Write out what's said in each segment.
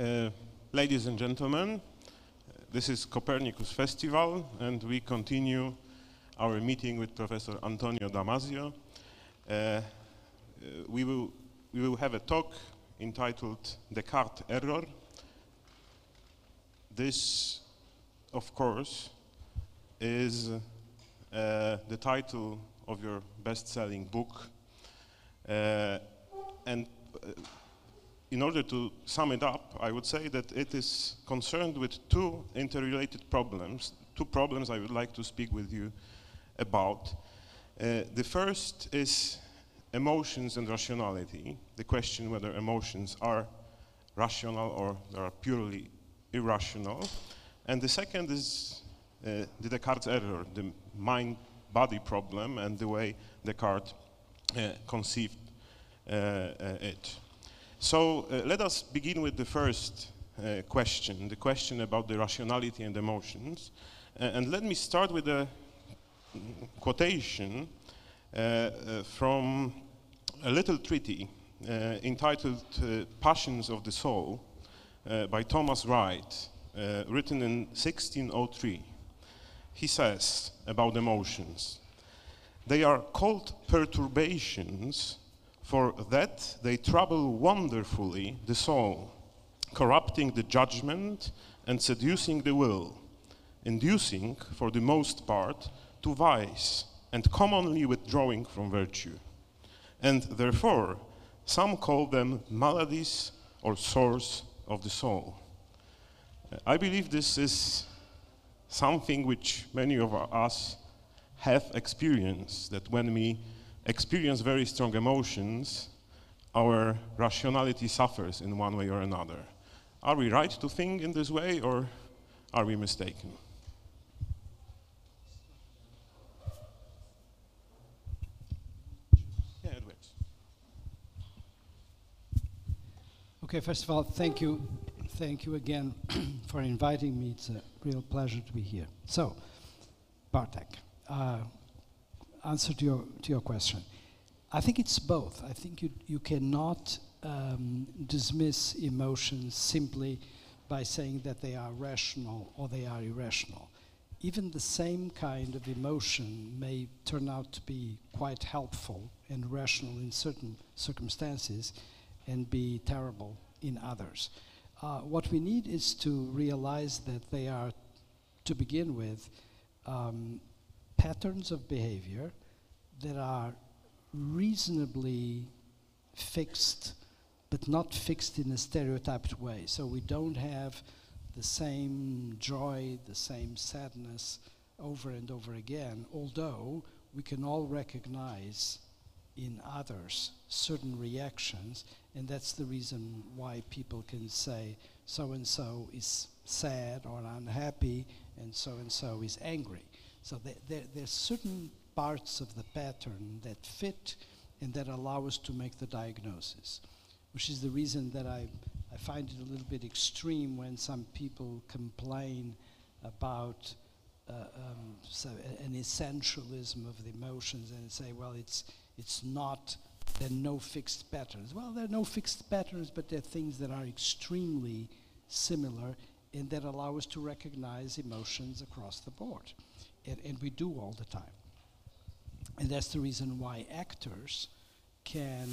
Uh, ladies and gentlemen, this is Copernicus Festival, and we continue our meeting with Professor Antonio Damasio. Uh, we, will, we will have a talk entitled Descartes Error. This, of course, is uh, the title of your best-selling book. Uh, and uh, in order to sum it up, I would say that it is concerned with two interrelated problems, two problems I would like to speak with you about. Uh, the first is emotions and rationality, the question whether emotions are rational or they are purely irrational. And the second is uh, the Descartes error, the mind-body problem and the way Descartes uh, conceived uh, uh, it. So uh, let us begin with the first uh, question, the question about the rationality and emotions. Uh, and let me start with a quotation uh, uh, from a little treaty uh, entitled Passions of the Soul by Thomas Wright, written in 1603. He says about emotions, they are called perturbations for that they trouble wonderfully the soul, corrupting the judgment and seducing the will, inducing, for the most part, to vice, and commonly withdrawing from virtue. And therefore, some call them maladies or sores of the soul. I believe this is something which many of us have experienced, that when we experience very strong emotions, our rationality suffers in one way or another. Are we right to think in this way, or are we mistaken? Yeah, works. Okay, first of all, thank you, thank you again for inviting me. It's a real pleasure to be here. So, Bartek, uh, answer to your, to your question. I think it's both. I think you, you cannot um, dismiss emotions simply by saying that they are rational or they are irrational. Even the same kind of emotion may turn out to be quite helpful and rational in certain circumstances and be terrible in others. Uh, what we need is to realize that they are, to begin with, um, patterns of behavior that are reasonably fixed, but not fixed in a stereotyped way. So we don't have the same joy, the same sadness over and over again, although we can all recognize in others certain reactions, and that's the reason why people can say so and so is sad or unhappy, and so and so is angry. So there, there, certain parts of the pattern that fit and that allow us to make the diagnosis, which is the reason that I, I find it a little bit extreme when some people complain about uh, um, so an essentialism of the emotions and say, well, it's, it's not, there are no fixed patterns. Well, there are no fixed patterns, but there are things that are extremely similar and that allow us to recognize emotions across the board and, and we do all the time. And that's the reason why actors can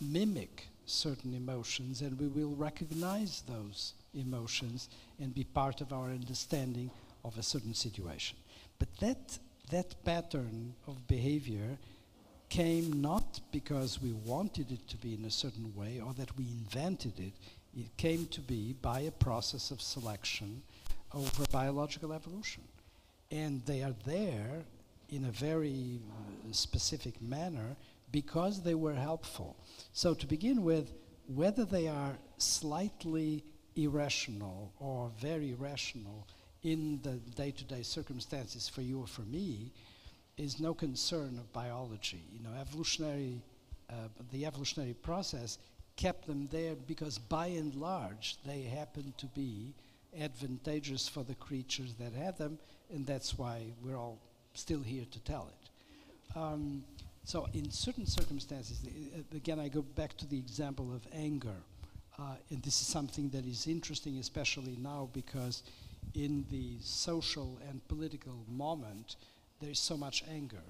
mimic certain emotions and we will recognize those emotions and be part of our understanding of a certain situation. But that, that pattern of behavior came not because we wanted it to be in a certain way or that we invented it. It came to be by a process of selection over biological evolution and they are there in a very specific manner because they were helpful. So to begin with, whether they are slightly irrational or very rational in the day-to-day circumstances for you or for me is no concern of biology. You know, evolutionary, uh, the evolutionary process kept them there because by and large they happen to be advantageous for the creatures that had them and that's why we're all still here to tell it. Um, so in certain circumstances, uh, again, I go back to the example of anger Uh, and this is something that is interesting, especially now, because in the social and political moment, there is so much anger.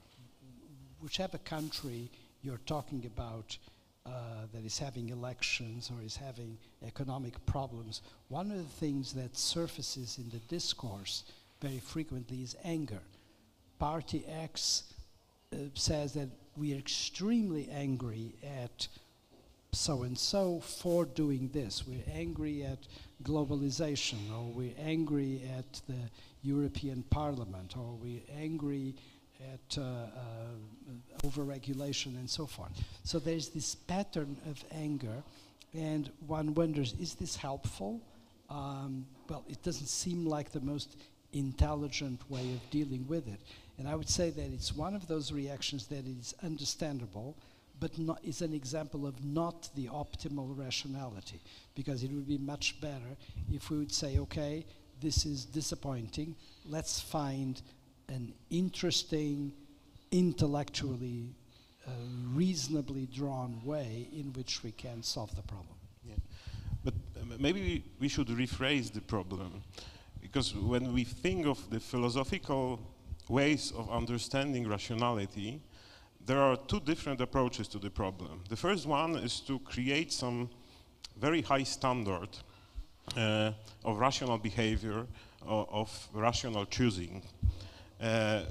Whichever country you're talking about uh, that is having elections or is having economic problems, one of the things that surfaces in the discourse very frequently is anger. Party X uh, says that we are extremely angry at so and so for doing this. We're angry at globalization, or we're angry at the European Parliament, or we're angry at uh, uh, overregulation and so forth. So there's this pattern of anger, and one wonders is this helpful? Um, well, it doesn't seem like the most intelligent way of dealing with it. And I would say that it's one of those reactions that is understandable, but not, is an example of not the optimal rationality. Because it would be much better if we would say, okay, this is disappointing, let's find an interesting, intellectually uh, reasonably drawn way in which we can solve the problem. Yeah. But um, maybe we, should rephrase the problem. Because when we think of the philosophical ways of understanding rationality, there are two different approaches to the problem. The first one is to create some very high standard uh, of rational behavior, uh, of rational choosing. Uh,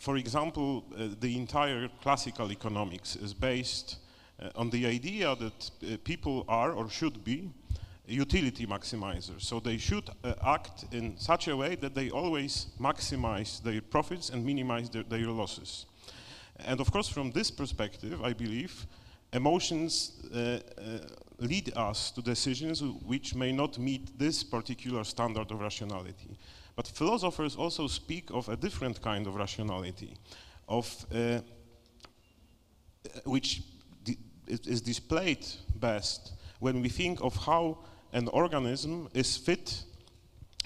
for example, uh, the entire classical economics is based uh, on the idea that uh, people are or should be utility maximizers. So they should uh, act in such a way that they always maximize their profits and minimize their, their losses. And of course, from this perspective, I believe emotions uh, lead us to decisions which may not meet this particular standard of rationality. But philosophers also speak of a different kind of rationality, of uh, which is displayed best when we think of how an organism is fit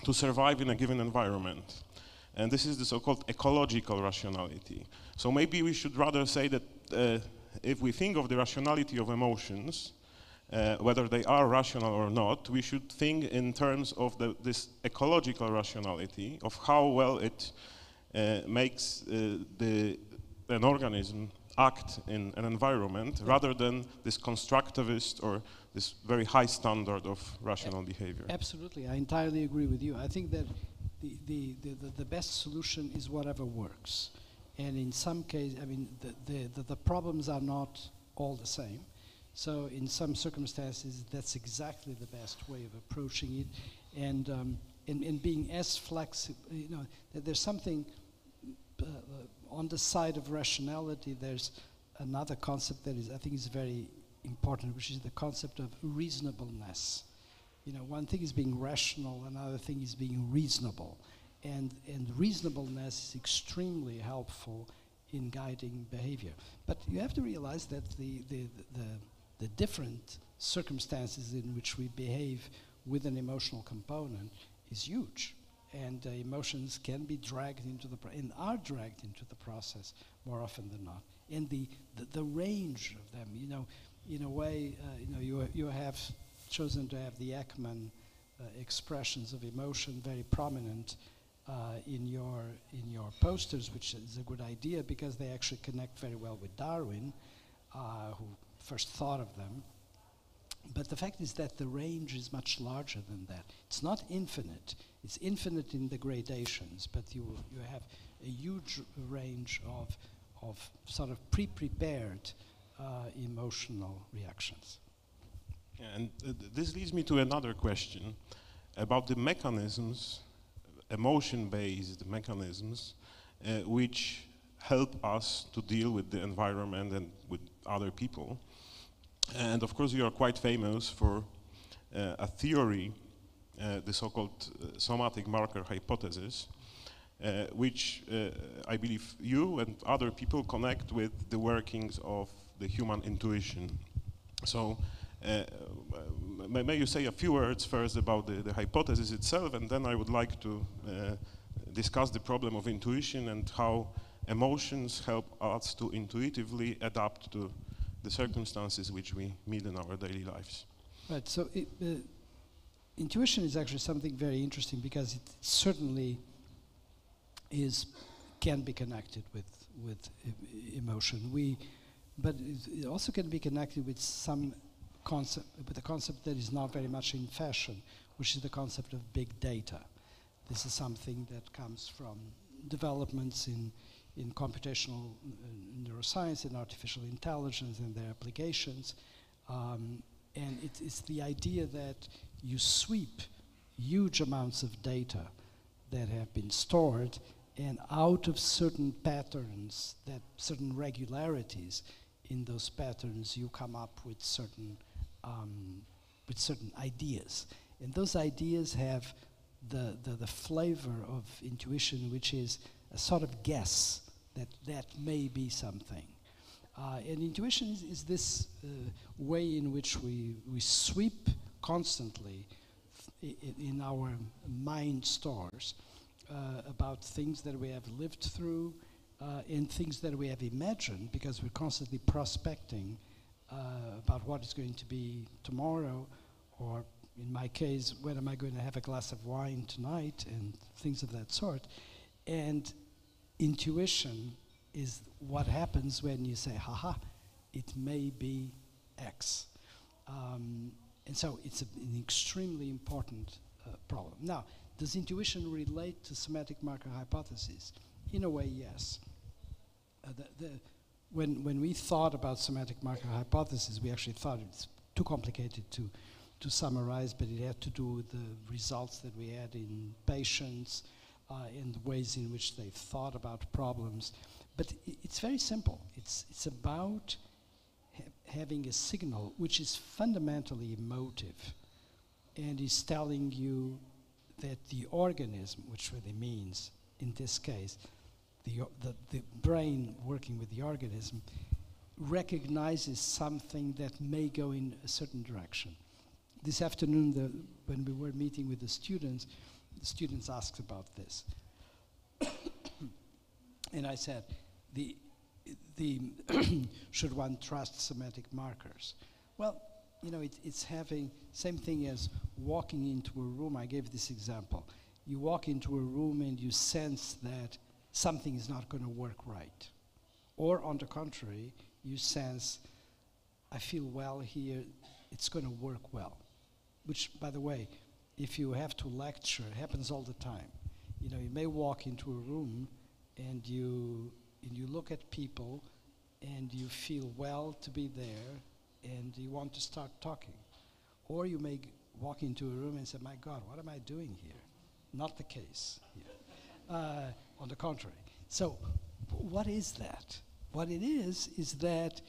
to survive in a given environment. And this is the so-called ecological rationality. So maybe we should rather say that uh, if we think of the rationality of emotions, uh, whether they are rational or not, we should think in terms of the, this ecological rationality, of how well it uh, makes uh, the, an organism act in an environment, rather than this constructivist or this very high standard of rational behavior. Absolutely, I entirely agree with you. I think that the, the, the, the, best solution is whatever works. And in some cases, I mean, the, the, the problems are not all the same. So in some circumstances, that's exactly the best way of approaching it, and um, and, and being as flexible. You know, there's something uh, uh, on the side of rationality. There's another concept that is, I think, is very important, which is the concept of reasonableness. You know, one thing is being rational, another thing is being reasonable, and and reasonableness is extremely helpful in guiding behavior. But you have to realize that the the, the the different circumstances in which we behave with an emotional component is huge. And uh, emotions can be dragged into the, and are dragged into the process more often than not. And the, the, the range of them, you know, in a way, uh, you know, you, you have chosen to have the Ekman uh, expressions of emotion very prominent uh, in your in your posters, which is a good idea because they actually connect very well with Darwin, uh, who first thought of them. But the fact is that the range is much larger than that. It's not infinite. It's infinite in the gradations, but you, you have a huge range of, of sort of pre-prepared uh, emotional reactions. Yeah, and uh, this leads me to another question about the mechanisms, emotion-based mechanisms, uh, which help us to deal with the environment and with other people. And of course, you are quite famous for uh, a theory, uh, the so-called uh, somatic marker hypothesis, uh, which uh, I believe you and other people connect with the workings of the human intuition. So, may, may, you say a few words first about the, the, hypothesis itself, and then I would like to discuss the problem of intuition and how emotions help us to intuitively adapt to the circumstances which we meet in our daily lives. Right. So it, uh, intuition is actually something very interesting because it certainly is can be connected with with emotion. We, but it it also can be connected with some concept with a concept that is not very much in fashion, which is the concept of big data. This is something that comes from developments in in computational uh, neuroscience and artificial intelligence and their applications. Um, and it is the idea that you sweep huge amounts of data that have been stored and out of certain patterns that certain regularities in those patterns you come up with certain um, with certain ideas and those ideas have the, the, the flavor of intuition which is a sort of guess that that may be something. Uh, and intuition is, is this uh, way in which we, we sweep constantly in our mind stores uh, about things that we have lived through uh, and things that we have imagined because we're constantly prospecting uh, about what is going to be tomorrow or in my case when am i going to have a glass of wine tonight and things of that sort and intuition is what happens when you say haha it may be x um, and so it's a, an extremely important uh, problem now does intuition relate to somatic marker hypotheses? In a way, yes. Uh, the, the, when, when we thought about somatic marker hypothesis, we actually thought it's too complicated to, to summarize, but it had to do with the results that we had in patients uh, and the ways in which they've thought about problems. But it's very simple. It's, it's about ha- having a signal which is fundamentally emotive and is telling you that the organism, which really means, in this case, the, the, the brain working with the organism, recognizes something that may go in a certain direction. This afternoon, the, when we were meeting with the students, the students asked about this. and I said, the, the should one trust somatic markers? Well, you know, it, it's having same thing as walking into a room. I gave this example. You walk into a room and you sense that something is not going to work right, or on the contrary, you sense, I feel well here. It's going to work well. Which, by the way, if you have to lecture, it happens all the time. You know, you may walk into a room and you and you look at people and you feel well to be there and you want to start talking. Or you may walk into a room and say, My God, what am I doing here? Not the case here. Uh, on the contrary. So, what is that? What it is, is that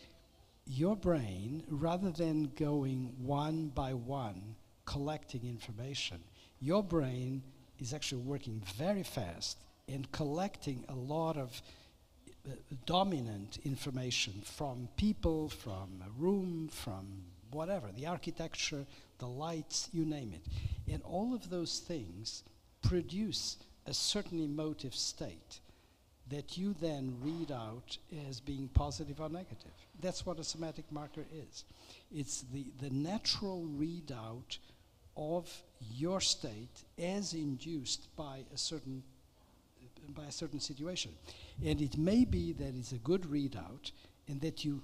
your brain, rather than going one by one collecting information, your brain is actually working very fast and collecting a lot of uh, dominant information from people, from a room, from whatever, the architecture, the lights, you name it. And all of those things produce a certain emotive state that you then read out as being positive or negative. That's what a somatic marker is. It's the, the natural readout of your state as induced by a certain by a certain situation. And it may be that it's a good readout and that you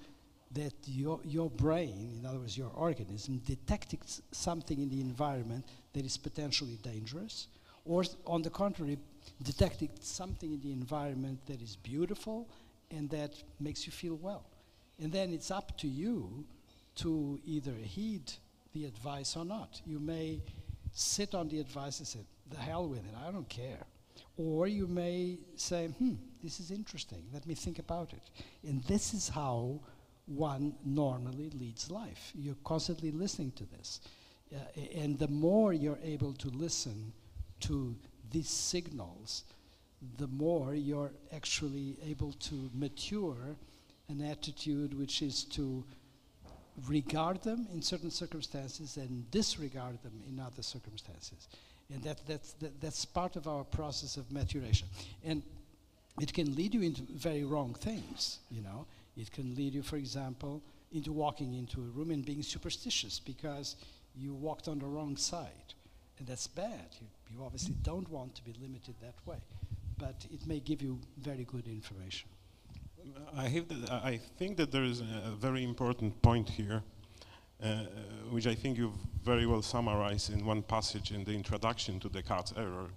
that your your brain, in other words your organism, detected s- something in the environment that is potentially dangerous, or on the contrary, detected something in the environment that is beautiful and that makes you feel well. And then it's up to you to either heed the advice or not. You may sit on the advice and say, the hell with it, I don't care. Or you may say, hmm, this is interesting, let me think about it. And this is how one normally leads life. You're constantly listening to this. Uh, and the more you're able to listen to these signals, the more you're actually able to mature an attitude which is to regard them in certain circumstances and disregard them in other circumstances. And that, that's, that, that's part of our process of maturation. And it can lead you into very wrong things, you know. It can lead you, for example, into walking into a room and being superstitious because you walked on the wrong side. And that's bad. You, you obviously don't want to be limited that way. But it may give you very good information. I, I think that there is a very important point here, uh, which I think you've very well summarized in one passage in the introduction to Descartes' error.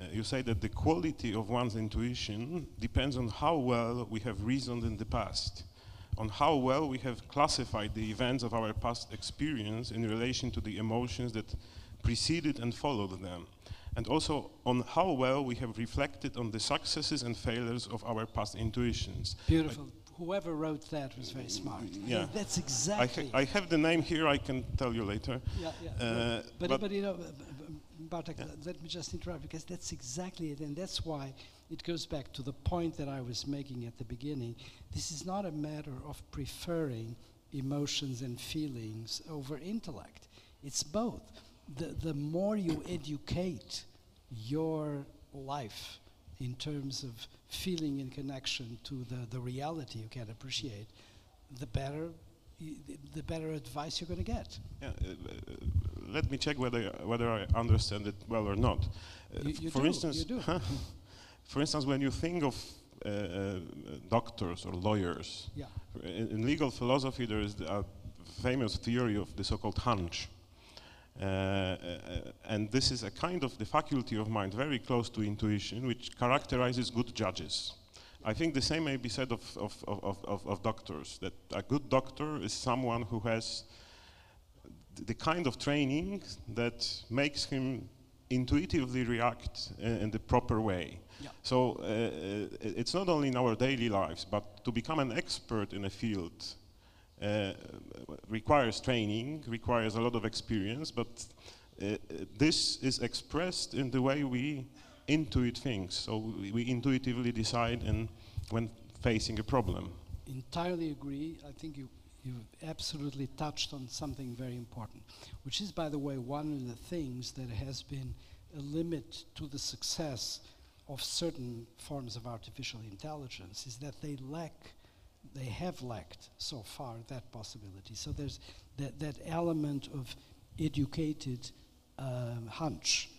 Uh, you say that the quality of one's intuition depends on how well we have reasoned in the past, on how well we have classified the events of our past experience in relation to the emotions that preceded and followed them and also on how well we have reflected on the successes and failures of our past intuitions. Beautiful. Whoever wrote that was very smart. Yeah, that's exactly. I, ha I, have the name here. I can tell you later. Yeah, yeah. Uh, but, but, but, you know, Bartek, yeah. let me just interrupt because that's exactly it, and that's why it goes back to the point that I was making at the beginning. This is not a matter of preferring emotions and feelings over intellect. It's both. The, the more you educate your life in terms of feeling in connection to the, the reality you can appreciate, the better the better advice you're going to get. Yeah, uh, uh, let me check whether whether I understand it well or not. Uh, you, you for do, instance, for instance, when you think of uh, uh, doctors or lawyers, yeah. in, in, legal philosophy there is a famous theory of the so-called hunch. Uh, uh, and this is a kind of the faculty of mind very close to intuition, which characterizes good judges. I think the same may be said of, of, of, of, of doctors, that a good doctor is someone who has the kind of training that makes him intuitively react in, the proper way. Yeah. So uh, it's not only in our daily lives, but to become an expert in a field uh, requires training, requires a lot of experience, but uh, this is expressed in the way we intuit things. So we, we intuitively decide in, when facing a problem. Entirely agree. I think you you absolutely touched on something very important, which is, by the way, one of the things that has been a limit to the success of certain forms of artificial intelligence is that they lack they have lacked so far that possibility. So there's that, that element of educated um, hunch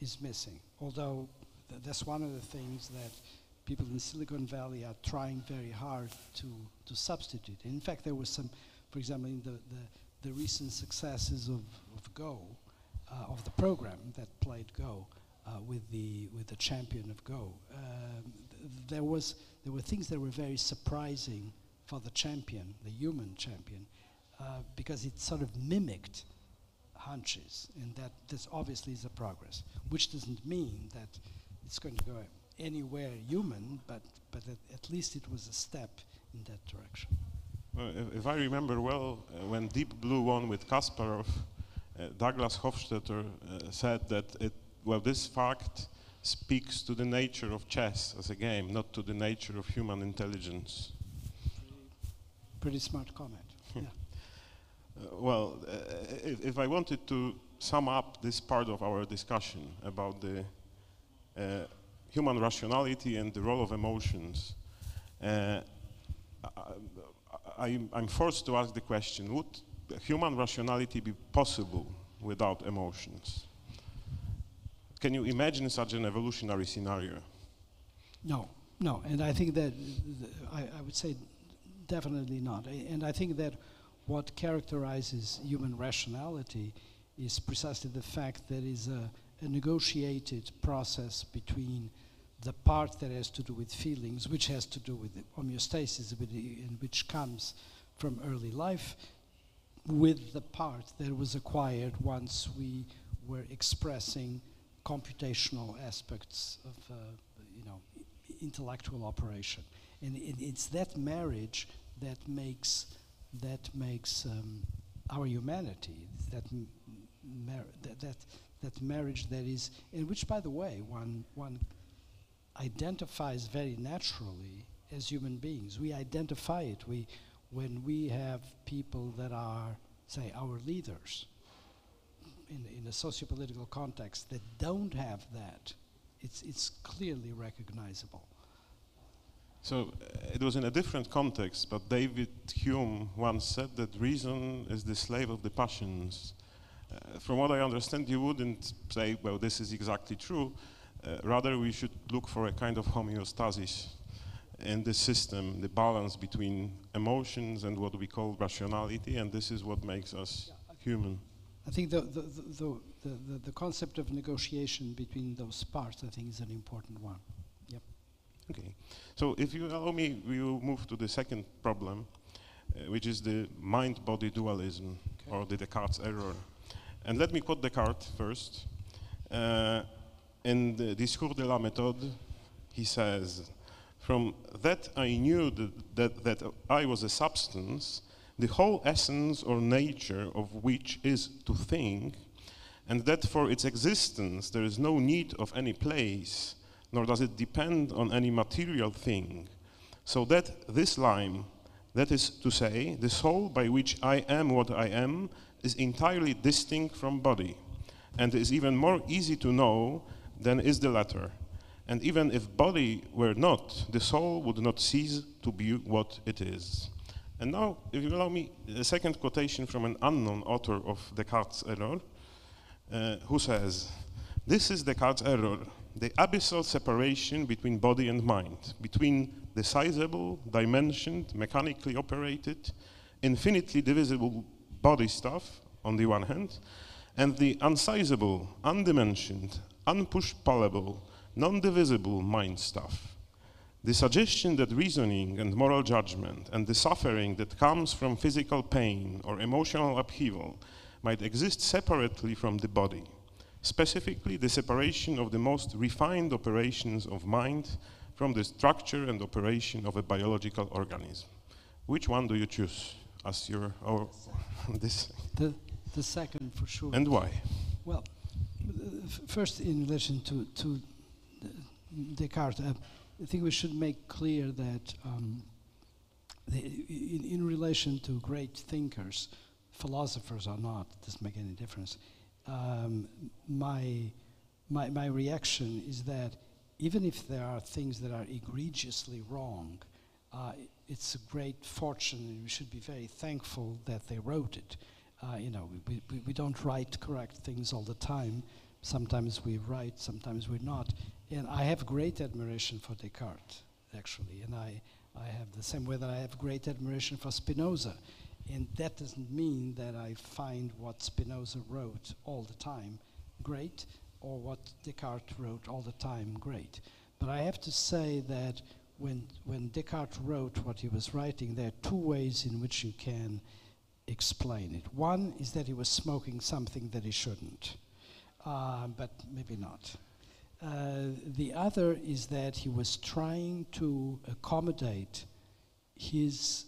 is missing. Although th that's one of the things that people in Silicon Valley are trying very hard to, to substitute. In fact, there was some, for example, in the, the, the recent successes of, of Go, uh, of the program that played Go uh, with, the, with the champion of Go, um, there was there were things that were very surprising for the champion, the human champion, uh, because it sort of mimicked hunches, and that this obviously is a progress, which doesn't mean that it's going to go anywhere human, but, but at, at least it was a step in that direction. Well, if, if, I remember well, uh, when Deep Blue won with Kasparov, uh, Douglas Hofstadter uh, said that it, well, this fact speaks to the nature of chess as a game, not to the nature of human intelligence. Pretty smart comment. yeah. Uh, well, uh, if, if, I wanted to sum up this part of our discussion about the uh, human rationality and the role of emotions, uh, I, am forced to ask the question, would human rationality be possible without emotions? Can you imagine such an evolutionary scenario? No, no. And I think that I, I, would say definitely not. And I think that what characterizes human rationality is precisely the fact that it's a, a negotiated process between the part that has to do with feelings, which has to do with homeostasis, with which comes from early life, with the part that was acquired once we were expressing computational aspects of, uh, you know, intellectual operation. And it, it's that marriage that makes, that makes um, our humanity, that, that, that, that marriage that is, in which, by the way, one, one identifies very naturally as human beings. We identify it we, when we have people that are, say, our leaders in, in a socio-political context that don't have that, it's, it's clearly recognizable. So uh, it was in a different context, but David Hume once said that reason is the slave of the passions. Uh, from what I understand, you wouldn't say, well, this is exactly true. Uh, rather, we should look for a kind of homeostasis in the system, the balance between emotions and what we call rationality, and this is what makes us human. I think the, the, the, the, the concept of negotiation between those parts, I think, is an important one. Yep. Okay. So if you allow me, we will move to the second problem, uh, which is the mind-body dualism, okay. or the Descartes error. And let me quote Descartes first. Uh, in the Discours de la Méthode, he says, from that I knew that, that, that I was a substance, the whole essence or nature of which is to think, and that for its existence there is no need of any place, nor does it depend on any material thing. So that this lime, that is to say, the soul by which I am what I am, is entirely distinct from body, and is even more easy to know than is the latter. And even if body were not, the soul would not cease to be what it is. And now, if you allow me, a second quotation from an unknown author of Descartes' error, uh, who says, This is Descartes' error, the abyssal separation between body and mind, between the sizable, dimensioned, mechanically operated, infinitely divisible body stuff on the one hand, and the unsizable, undimensioned, unpushpullable, non-divisible mind stuff. The suggestion that reasoning and moral judgment and the suffering that comes from physical pain or emotional upheaval might exist separately from the body, specifically the separation of the most refined operations of mind from the structure and operation of a biological organism. Which one do you choose as your or this? The, the second for sure. And why? Well, first in relation to, to Descartes, uh, I think we should make clear that um, in, in, relation to great thinkers, philosophers or not, doesn't make any difference. Um, my, my, my reaction is that even if there are things that are egregiously wrong, uh, it's a great fortune and we should be very thankful that they wrote it. Uh, you know, we, we, we don't write correct things all the time. Sometimes we write, sometimes we're not. And I have great admiration for Descartes, actually. And I, I have the same way that I have great admiration for Spinoza. And that doesn't mean that I find what Spinoza wrote all the time great or what Descartes wrote all the time great. But I have to say that when, when Descartes wrote what he was writing, there are two ways in which you can explain it. One is that he was smoking something that he shouldn't uh, but maybe not. Uh, the other is that he was trying to accommodate his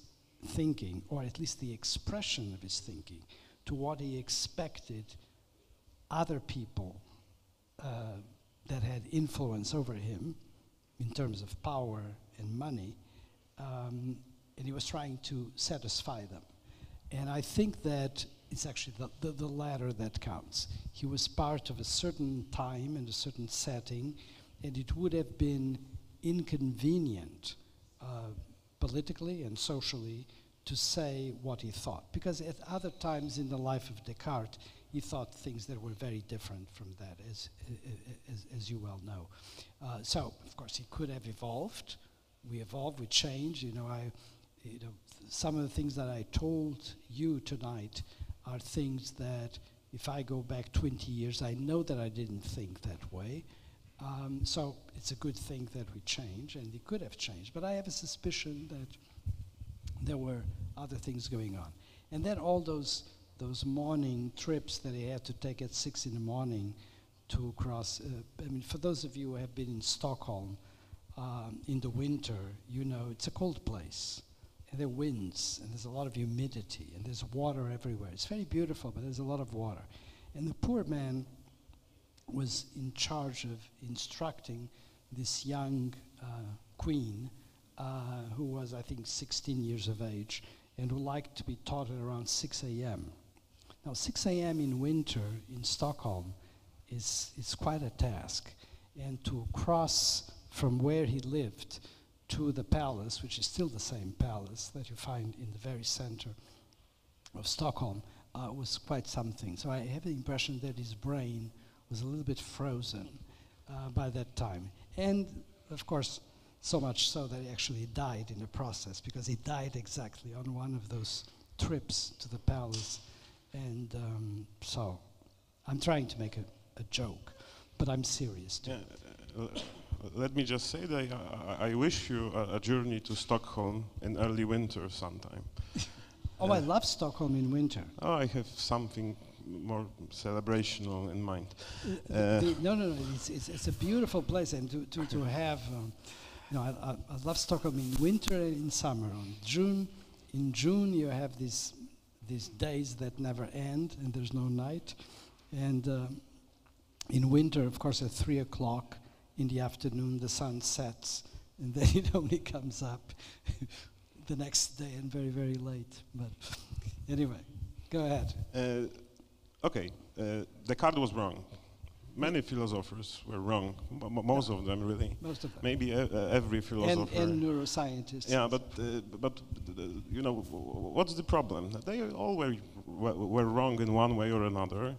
thinking, or at least the expression of his thinking, to what he expected other people uh, that had influence over him in terms of power and money, um, and he was trying to satisfy them. And I think that it's actually the, the, the, latter that counts. He was part of a certain time and a certain setting, and it would have been inconvenient uh, politically and socially to say what he thought. Because at other times in the life of Descartes, he thought things that were very different from that, as, as, as you well know. Uh, so, of course, he could have evolved. We evolve, we change. You know, I, you know, some of the things that I told you tonight are things that if I go back 20 years, I know that I didn't think that way. Um, so it's a good thing that we change, and it could have changed. But I have a suspicion that there were other things going on. And then all those those morning trips that he had to take at six in the morning to cross. Uh, I mean, for those of you who have been in Stockholm um, in the winter, you know it's a cold place and there are winds, and there's a lot of humidity, and there's water everywhere. It's very beautiful, but there's a lot of water. And the poor man was in charge of instructing this young uh, queen, uh, who was, I think, 16 years of age, and who liked to be taught at around 6 a.m. Now, 6 a.m. in winter in Stockholm is, is quite a task. And to cross from where he lived to the palace, which is still the same palace that you find in the very center of Stockholm, uh, was quite something. So I have the impression that his brain was a little bit frozen uh, by that time. And of course, so much so that he actually died in the process because he died exactly on one of those trips to the palace. And um, so I'm trying to make a, a joke, but I'm serious too. Yeah, uh, let me just say that I, I wish you a, a, journey to Stockholm in early winter sometime. oh, uh, I love Stockholm in winter. Oh, I have something more celebrational in mind. Uh, uh no, no, no. It's, it's, it's, a beautiful place, and to, to, to have, um, you know, I, I, I, love Stockholm in winter and in summer. On June, in June, you have these these days that never end, and there's no night. And uh, in winter, of course, at three o'clock, in the afternoon the sun sets and then it only comes up the next day and very very late. But anyway go ahead. Uh, okay uh, descartes was wrong. Many philosophers were wrong M most of them really. Most of them. Maybe uh, every philosopher. and, and neuroscientists. Yeah but uh, but you know what's the problem? They all were were wrong in one way or another.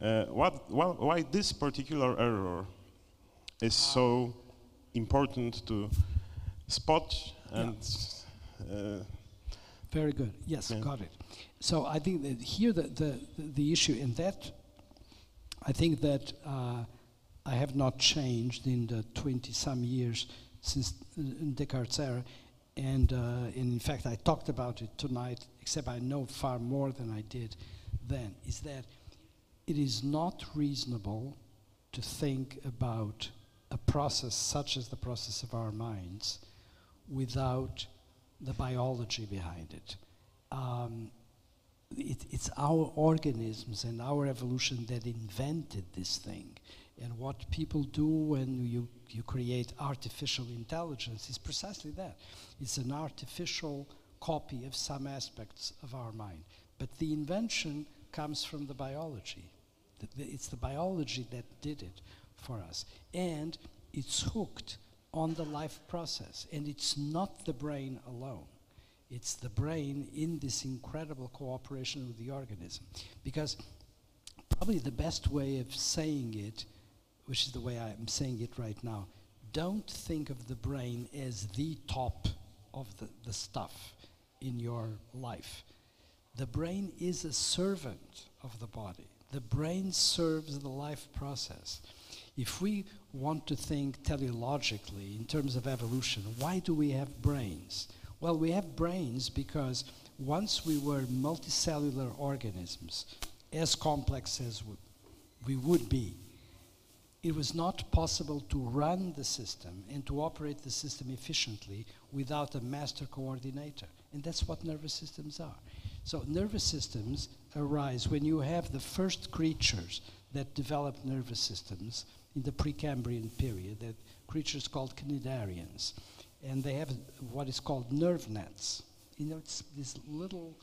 Uh, what why this particular error is so important to spot and. Yeah. Uh, Very good. Yes, yeah. got it. So I think that here the, the, the issue in that, I think that uh, I have not changed in the 20 some years since Descartes' error. And, uh, and in fact, I talked about it tonight, except I know far more than I did then, is that it is not reasonable to think about a process such as the process of our minds without the biology behind it. Um, it. It's our organisms and our evolution that invented this thing. And what people do when you, you create artificial intelligence is precisely that. It's an artificial copy of some aspects of our mind. But the invention comes from the biology. It's the biology that did it for us. And it's hooked on the life process. And it's not the brain alone. It's the brain in this incredible cooperation with the organism. Because probably the best way of saying it, which is the way I'm saying it right now, don't think of the brain as the top of the, the stuff in your life. The brain is a servant of the body. The brain serves the life process. If we want to think teleologically in terms of evolution, why do we have brains? Well, we have brains because once we were multicellular organisms, as complex as we would be, it was not possible to run the system and to operate the system efficiently without a master coordinator. And that's what nervous systems are. So nervous systems arise when you have the first creatures that develop nervous systems in the Precambrian period, that creatures called cnidarians. And they have what is called nerve nets. You know, it's these little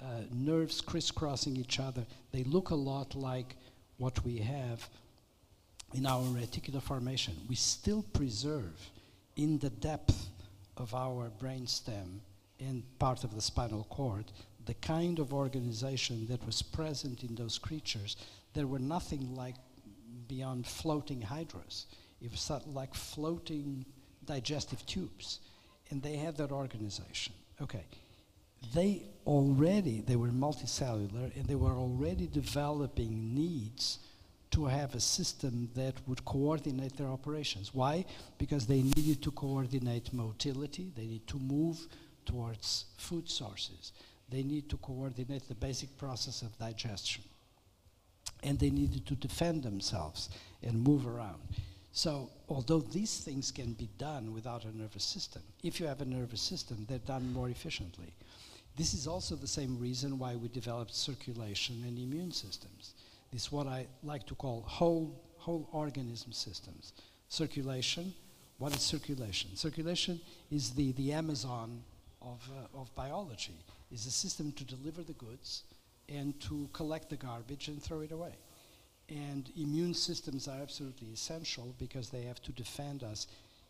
uh, nerves crisscrossing each other. They look a lot like what we have in our reticular formation. We still preserve in the depth of our brainstem and part of the spinal cord the kind of organization that was present in those creatures, there were nothing like beyond floating hydras. It was like floating digestive tubes. And they had that organization. Okay. They already, they were multicellular and they were already developing needs to have a system that would coordinate their operations. Why? Because they needed to coordinate motility, they need to move towards food sources they need to coordinate the basic process of digestion. And they needed to defend themselves and move around. So, although these things can be done without a nervous system, if you have a nervous system, they're done more efficiently. This is also the same reason why we developed circulation and immune systems. This is what I like to call whole, whole organism systems. Circulation, what is circulation? Circulation is the, the Amazon of, uh, of biology is a system to deliver the goods and to collect the garbage and throw it away. And immune systems are absolutely essential because they have to defend us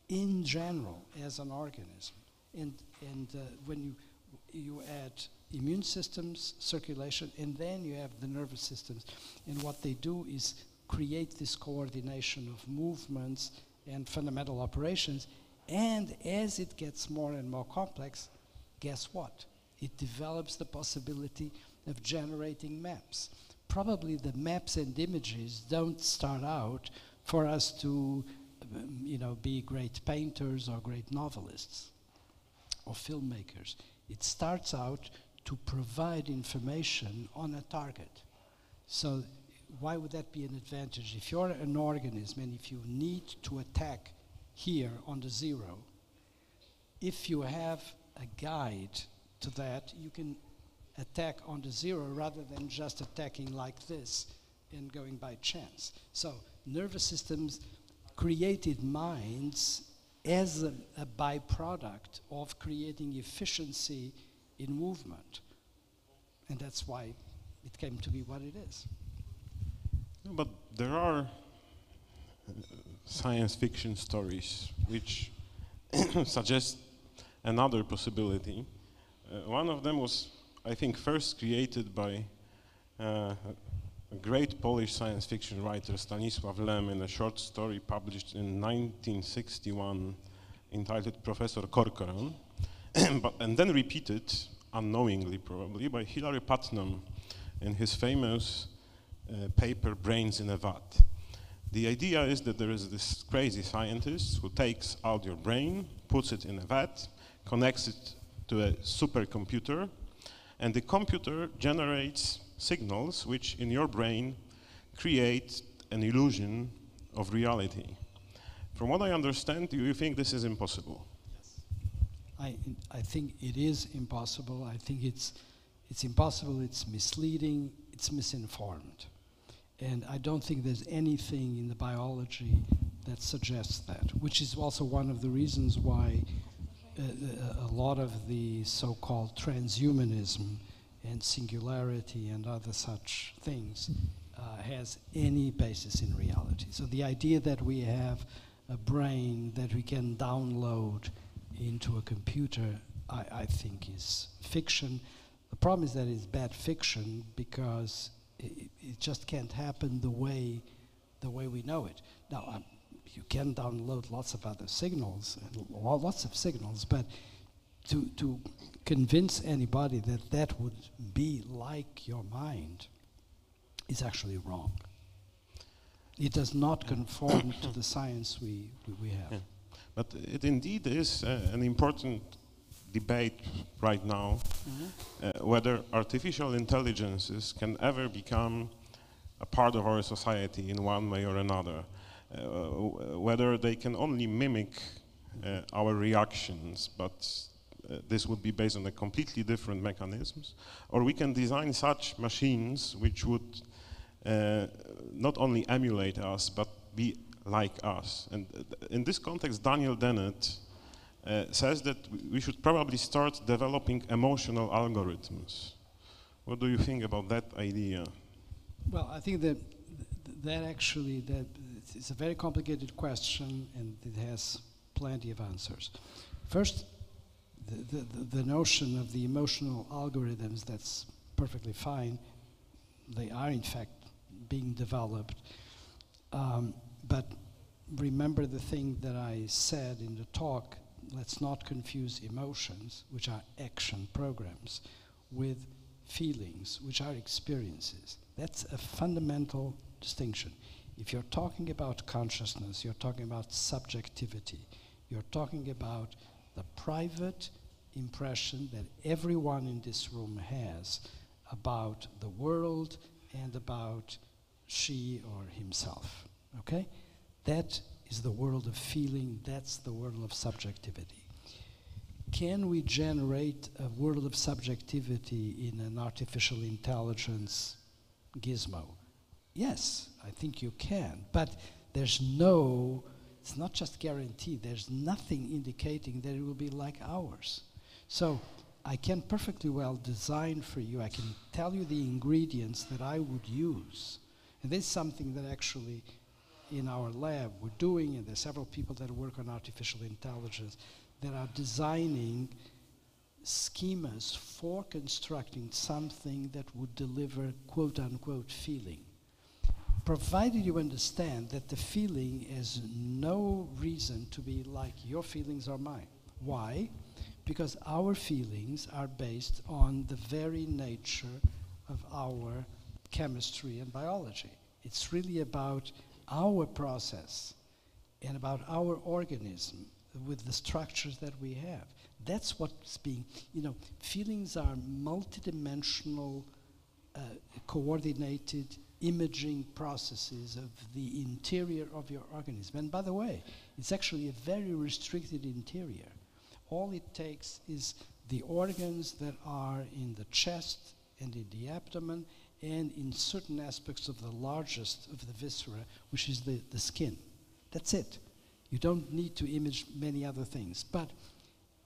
in general as an organism. And, and uh, when you, you add immune systems, circulation, and then you have the nervous systems. And what they do is create this coordination of movements and fundamental operations. And as it gets more and more complex, guess what? It develops the possibility of generating maps. Probably the maps and images don't start out for us to, um, you know, be great painters or great novelists or filmmakers. It starts out to provide information on a target. So why would that be an advantage? If you're an organism and if you need to attack here on the zero, if you have a guide to that, you can attack on the zero rather than just attacking like this and going by chance. So nervous systems created minds as a, a byproduct of creating efficiency in movement. And that's why it came to be what it is. But there are uh, science fiction stories which suggest another possibility. Uh, one of them was, I think, first created by uh, a great Polish science fiction writer Stanisław Lem in a short story published in 1961 entitled Professor Corcoran, but, and then repeated, unknowingly probably, by Hilary Putnam in his famous uh, paper Brains in a Vat. The idea is that there is this crazy scientist who takes out your brain, puts it in a vat, connects it to a supercomputer, and the computer generates signals which in your brain create an illusion of reality. From what I understand, do you think this is impossible? Yes. I, I think it is impossible. I think it's, it's impossible, it's misleading, it's misinformed. And I don't think there's anything in the biology that suggests that, which is also one of the reasons why a lot of the so called transhumanism and singularity and other such things uh, has any basis in reality. So the idea that we have a brain that we can download into a computer, I, I think is fiction. The problem is that it's bad fiction because it, it just can't happen the way, the way we know it. Now, um, you can download lots of other signals, lots of signals, but to, to convince anybody that that would be like your mind is actually wrong. It does not conform to the science we, we, we have. Yeah. But it indeed is uh, an important debate right now mm-hmm. uh, whether artificial intelligences can ever become a part of our society in one way or another. Uh, whether they can only mimic uh, our reactions, but uh, this would be based on a completely different mechanisms, or we can design such machines which would uh, not only emulate us, but be like us. And uh, in this context, Daniel Dennett uh, says that we should probably start developing emotional algorithms. What do you think about that idea? Well, I think that th that actually that it's a very complicated question, and it has plenty of answers. First, the, the, the notion of the emotional algorithms, that's perfectly fine. They are, in fact, being developed. Um, but remember the thing that I said in the talk let's not confuse emotions, which are action programs, with feelings, which are experiences. That's a fundamental distinction. If you're talking about consciousness, you're talking about subjectivity, you're talking about the private impression that everyone in this room has about the world and about she or himself. Okay? That is the world of feeling, that's the world of subjectivity. Can we generate a world of subjectivity in an artificial intelligence gizmo? Yes, I think you can, but there's no, it's not just guaranteed, there's nothing indicating that it will be like ours. So I can perfectly well design for you, I can tell you the ingredients that I would use and this is something that actually in our lab we're doing, and there's several people that work on artificial intelligence that are designing schemas for constructing something that would deliver quote unquote feeling. Provided you understand that the feeling is no reason to be like your feelings are mine. Why? Because our feelings are based on the very nature of our chemistry and biology. It's really about our process and about our organism with the structures that we have. That's what's being, you know, feelings are multidimensional, uh, coordinated imaging processes of the interior of your organism. And by the way, it's actually a very restricted interior. All it takes is the organs that are in the chest and in the abdomen and in certain aspects of the largest of the viscera, which is the, the skin. That's it. You don't need to image many other things. But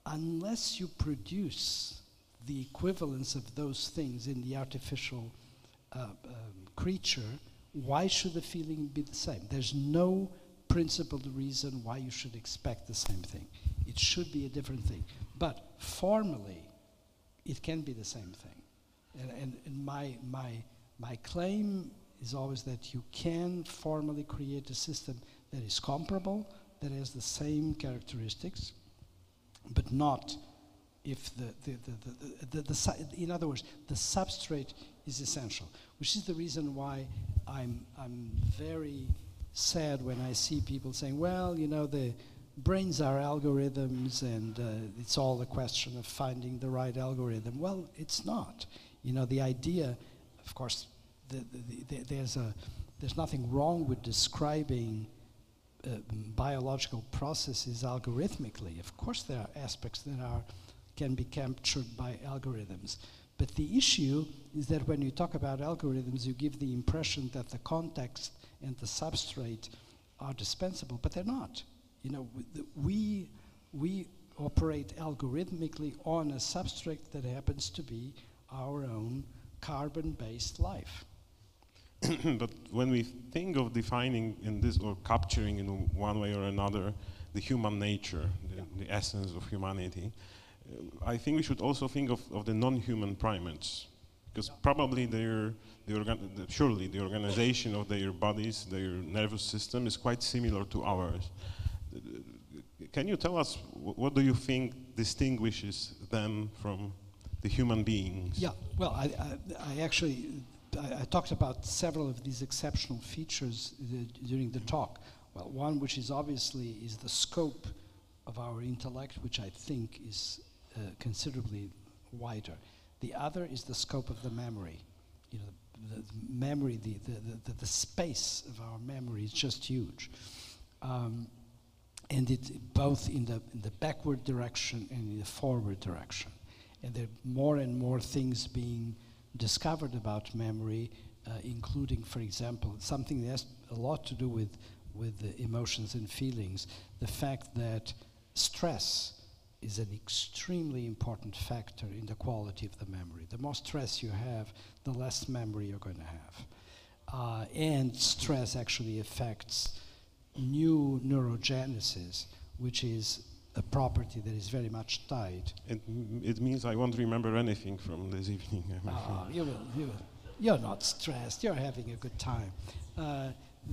unless you produce the equivalence of those things in the artificial uh, um, creature, why should the feeling be the same? There's no principled reason why you should expect the same thing. It should be a different thing. But formally, it can be the same thing. And, and, and my, my, my claim is always that you can formally create a system that is comparable, that has the same characteristics, but not if the, the, the, the, the, the, in other words, the substrate is essential, which is the reason why I'm, I'm very sad when I see people saying, well, you know, the brains are algorithms and uh, it's all a question of finding the right algorithm. Well, it's not. You know, the idea, of course, the, the, there's, a, there's nothing wrong with describing uh, biological processes algorithmically. Of course, there are aspects that are, can be captured by algorithms. But the issue is that when you talk about algorithms, you give the impression that the context and the substrate are dispensable, but they're not. You know, we, we operate algorithmically on a substrate that happens to be our own carbon-based life. but when we think of defining in this or capturing in one way or another the human nature, the, the essence of humanity, I think we should also think of, of the non-human primates, because probably their, the surely the organization of their bodies, their nervous system is quite similar to ours. Can you tell us what do you think distinguishes them from the human beings? Yeah, well, I, I, I actually I, I, talked about several of these exceptional features the, during the talk. Well, one which is obviously is the scope of our intellect, which I think is uh, considerably wider. The other is the scope of the memory. You know, the, the memory, the, the, the, the, space of our memory is just huge. Um, and it both in the, in the backward direction and in the forward direction. And there are more and more things being discovered about memory, uh, including, for example, something that has a lot to do with, with the emotions and feelings, the fact that stress is an extremely important factor in the quality of the memory. The more stress you have, the less memory you're going to have. Uh, and stress actually affects new neurogenesis, which is a property that is very much tied. It, it means I won't remember anything from this evening. Oh, you will, you will. You're not stressed. You're having a good time. Uh,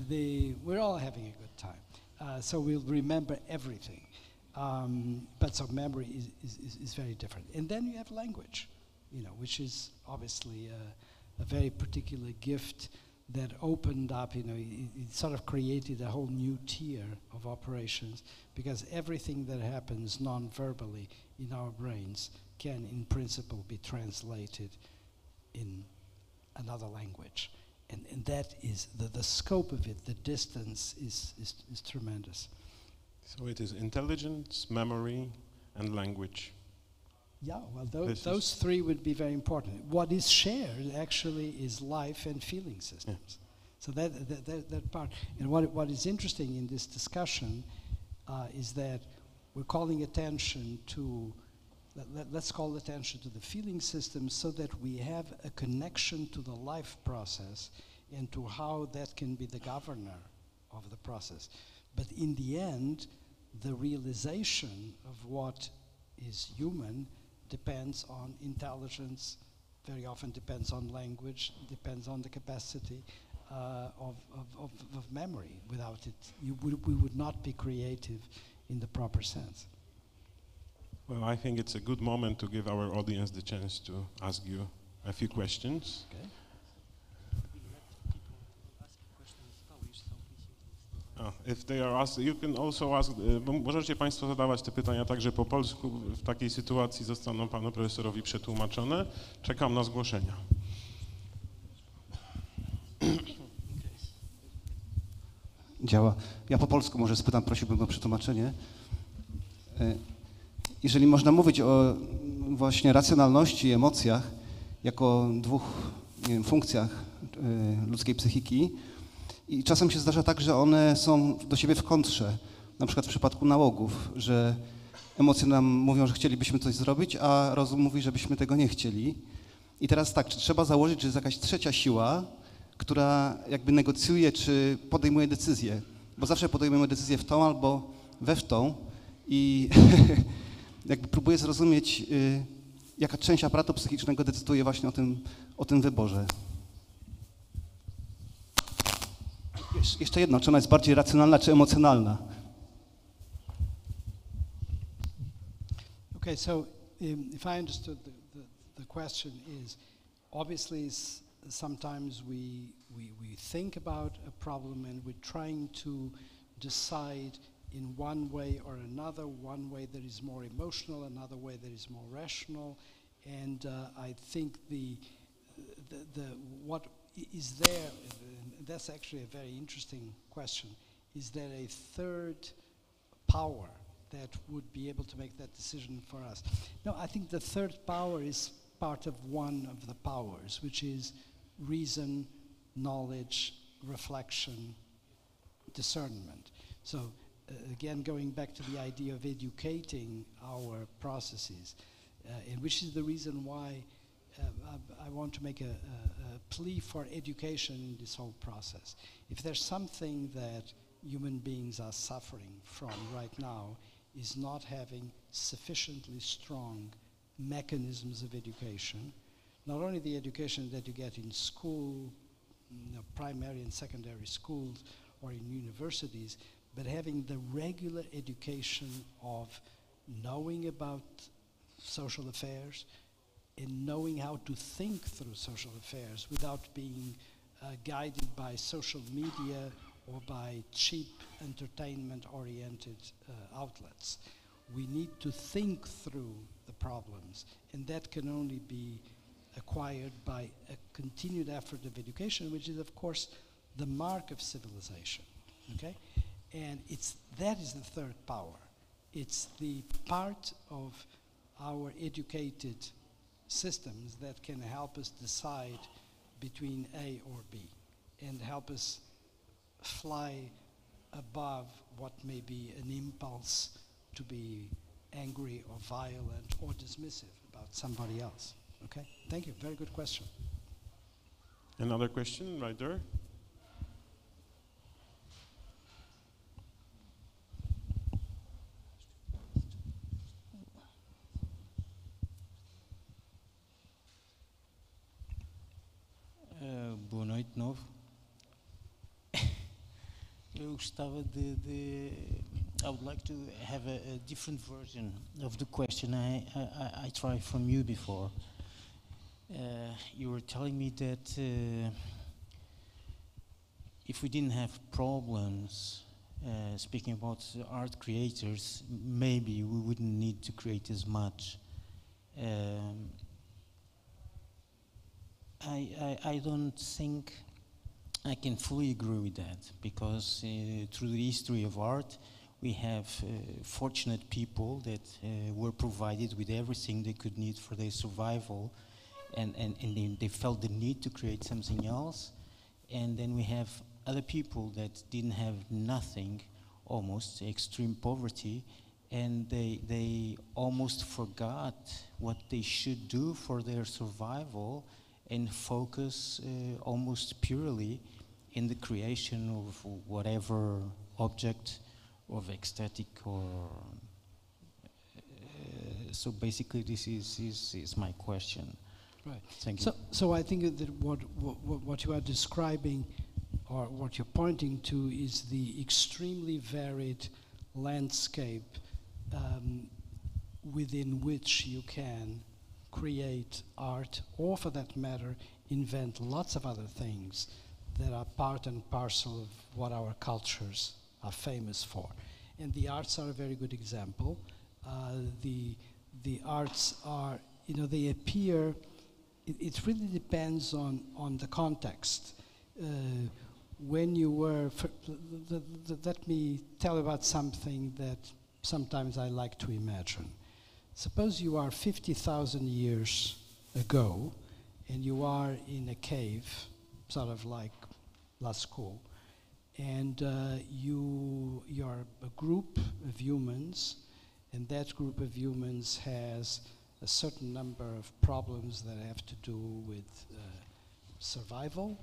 the, we're all having a good time. Uh, so we'll remember everything. Um, but so memory is, is, is, very different. And then you have language, you know, which is obviously a, a very particular gift that opened up, you know, it, it, sort of created a whole new tier of operations because everything that happens non-verbally in our brains can, in principle, be translated in another language. And, and that is, the, the scope of it, the distance is, is, is tremendous. So it is intelligence, memory, and language. Yeah, well, those, those three would be very important. What is shared actually is life and feeling systems. Yeah. So that, that, that, that, part. And what, what is interesting in this discussion uh, is that we're calling attention to, let, us call attention to the feeling system so that we have a connection to the life process and to how that can be the governor of the process. But in the end, the realization of what is human depends on intelligence, very often depends on language, depends on the capacity uh, of, of, of, memory. Without it, you would, we would not be creative in the proper sense. Well, I think it's a good moment to give our audience the chance to ask you a few questions. Okay. If they are asked, you can also ask, e, możecie Państwo zadawać te pytania także po polsku. W takiej sytuacji zostaną Panu Profesorowi przetłumaczone. Czekam na zgłoszenia. Działa. Ja po polsku może spytam, prosiłbym o przetłumaczenie. E, Jeżeli można mówić o właśnie racjonalności i emocjach jako dwóch nie wiem, funkcjach e, ludzkiej psychiki i czasem się zdarza tak, że one są do siebie w kontrze. Na przykład w przypadku nałogów, że emocje nam mówią, że chcielibyśmy coś zrobić, a rozum mówi, żebyśmy tego nie chcieli. I teraz tak, czy trzeba założyć, że jest jakaś trzecia siła, która jakby negocjuje, czy podejmuje decyzję? Bo zawsze podejmujemy decyzję w tą albo we w tą i jakby próbuję zrozumieć, y, jaka część aparatu psychicznego decyduje właśnie o tym, o tym wyborze. Jeszcze jedno, czy ona jest bardziej racjonalna, czy emocjonalna? Okay, so um, if I understood the, the, the question is, obviously sometimes we, we, we think about a problem and we're trying to decide in one way or another, one way that is more emotional, another way that is more rational, and uh, I think the, the, the what is there, that's actually a very interesting question, is there a third power that would be able to make that decision for us. No, I think the third power is part of one of the powers, which is reason, knowledge, reflection, discernment. So, uh, again, going back to the idea of educating our processes, uh, and which is the reason why uh, I, I want to make a, a plea for education in this whole process. If there's something that human beings are suffering from right now, is not having sufficiently strong mechanisms of education. Not only the education that you get in school, primary and secondary schools, or in universities, but having the regular education of knowing about social affairs and knowing how to think through social affairs without being uh, guided by social media or by cheap entertainment oriented uh, outlets. We need to think through the problems, and that can only be acquired by a continued effort of education, which is, of course, the mark of civilization. Okay? And it's, that is the third power. It's the part of our educated systems that can help us decide between A or B and help us fly above what may be an impulse to be angry or violent or dismissive about somebody else. Okay? Thank you. Very good question. Another question right there. Uh, boa noite de novo. Eu gostava de, de I would like to have a, a different version of the question I, I, I- I tried from you before. Uh, you were telling me that uh, if we didn't have problems, uh, speaking about art creators, maybe we wouldn't need to create as much. Um, I, I, I don't think I can fully agree with that because uh, through the history of art, we have uh, fortunate people that uh, were provided with everything they could need for their survival, and, and, and they, they felt the need to create something else. And then we have other people that didn't have nothing, almost extreme poverty, and they, they almost forgot what they should do for their survival and focus uh, almost purely in the creation of whatever object of ecstatic or uh, so basically, this is, is, is my question. Right. Thank you. So, so I think that what, what, what you are describing or what you're pointing to is the extremely varied landscape um, within which you can create art or, for that matter, invent lots of other things that are part and parcel of what our cultures are famous for. And the arts are a very good example. Uh, the, the arts are, you know, they appear it, it really depends on, on the context. Uh, when you were, let me tell about something that sometimes I like to imagine. Suppose you are 50,000 years ago and you are in a cave, sort of like Lascaux, and uh, you, you're a group of humans, and that group of humans has a certain number of problems that have to do with uh, survival